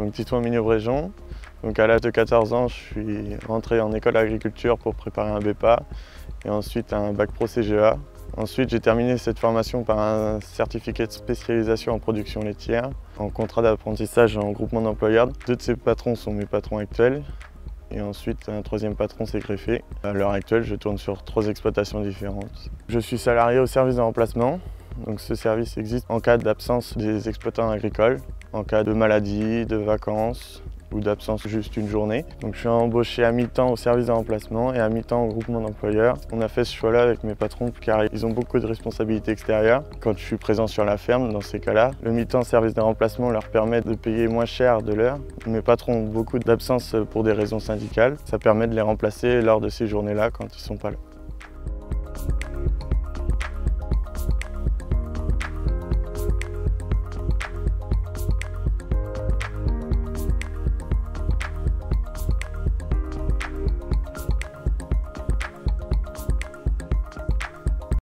Donc Titouan Mignot-Bréjon. Donc à l'âge de 14 ans, je suis rentré en école d'agriculture pour préparer un BEPA et ensuite un bac pro CGA. Ensuite, j'ai terminé cette formation par un certificat de spécialisation en production laitière, en contrat d'apprentissage en groupement d'employeurs. Deux de ces patrons sont mes patrons actuels. Et ensuite, un troisième patron s'est greffé. À l'heure actuelle, je tourne sur trois exploitations différentes. Je suis salarié au service de remplacement. Donc ce service existe en cas d'absence des exploitants agricoles, en cas de maladie, de vacances, ou d'absence juste une journée. Donc je suis embauché à mi-temps au service de remplacement et à mi-temps au groupement d'employeurs. On a fait ce choix-là avec mes patrons car ils ont beaucoup de responsabilités extérieures. Quand je suis présent sur la ferme, dans ces cas-là, le mi-temps service de remplacement leur permet de payer moins cher de l'heure. Mes patrons ont beaucoup d'absences pour des raisons syndicales. Ça permet de les remplacer lors de ces journées-là quand ils ne sont pas là.